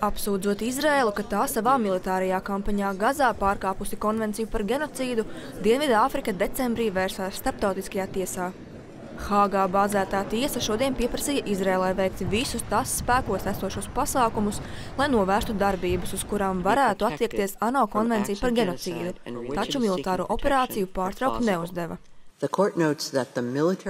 Apsūdzot Izrēlu, ka tā savā militārajā kampaņā Gazā pārkāpusi konvenciju par genocīdu, Dienvidāfrika decembrī vērsās starptautiskajā tiesā. Hāgā bāzētā tiesa šodien pieprasīja Izrēlai veikt visus tās spēkos esošos pasākumus, lai novērstu darbības, uz kurām varētu attiekties ANO konvencija par genocīdu, taču militāro operāciju pārtraukt neuzdeva.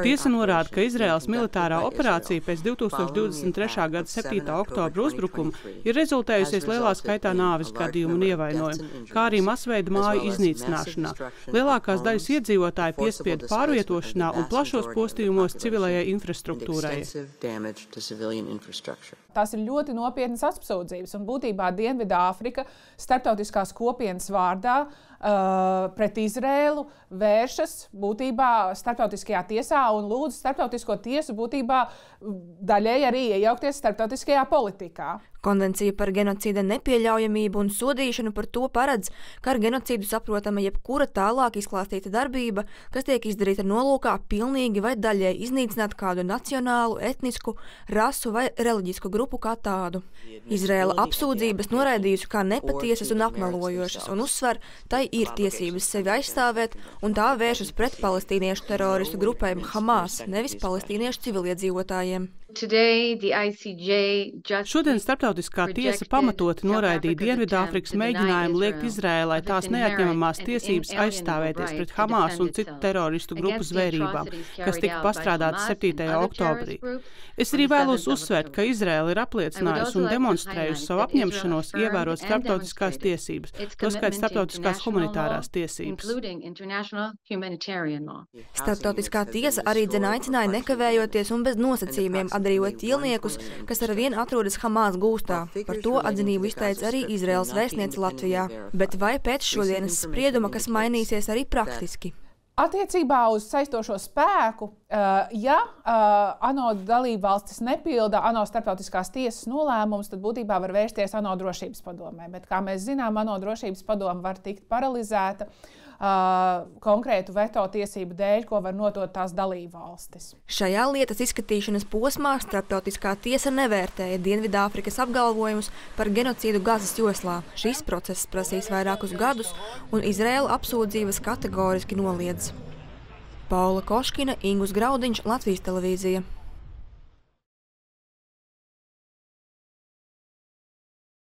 Tiesa norāda, ka Izraels militārā operācija pēc 2023. gada 7. oktobra uzbrukuma ir rezultējusies lielā skaitā nāves gadījumu un ievainojumu, kā arī masveida māju iznīcināšanā. Lielākās daļas iedzīvotāji piespiedu pārvietošanā un plašos postījumos civilajai infrastruktūrai. Tās ir ļoti nopietnas apsūdzības, un būtībā Dienvidāfrika starptautiskās kopienas vārdā uh, pret Izrēlu vēršas būtībā starptautiskajā tiesā un lūdz starptautisko tiesu būtībā daļēji arī iejaukties starptautiskajā politikā. Konvencija par genocīda nepieļaujamību un sodīšanu par to paredz, ka ar genocīdu saprotama jebkura tālāk izklāstīta darbība, kas tiek izdarīta nolūkā pilnīgi vai daļai iznīcināt kādu nacionālu, etnisku, rasu vai reliģisku grupu kā tādu. Izrēla apsūdzības noraidījusi kā nepatiesas un apmelojošas un uzsver, tai ir tiesības sevi aizstāvēt un tā vēršas pret palestīniešu teroristu grupēm Hamas, nevis palestīniešu civiliedzīvotājiem. Šodien starptautiskā tiesa pamatoti noraidīja Dienvidāfrikas mēģinājumu liekt Izrēlai tās neatņemamās tiesības aizstāvēties pret Hamas un citu teroristu grupu zvērībām, kas tika pastrādātas 7. oktobrī. Es arī vēlos uzsvērt, ka Izrēla ir apliecinājusi un demonstrējusi savu apņemšanos ievērot starptautiskās tiesības, tostarp starptautiskās humanitārās tiesības. Starptautiskā tiesa arī dzen aicināja nekavējoties un bez nosacījumiem atbrīvot ķīlniekus, kas ar vienu atrodas Hamas gūstā. Par to atzinību izteica arī Izraels vēstniece Latvijā. Bet vai pēc šodienas sprieduma, kas mainīsies arī praktiski? Attiecībā uz saistošo spēku, ja ANO dalībvalstis nepilda ANO starptautiskās tiesas nolēmumus, tad būtībā var vērsties ANO drošības padomē. Bet, kā mēs zinām, ANO drošības padome var tikt paralizēta uh, konkrētu veto tiesību dēļ, ko var notot tās dalībvalstis. Šajā lietas izskatīšanas posmā starptautiskā tiesa nevērtēja Dienvidāfrikas apgalvojumus par genocīdu Gazas joslā. Šis process prasīs vairākus gadus, un Izraela apsūdzības kategoriski noliedz. Paula Koškina, Ingus Graudiņš, Latvijas televīzija.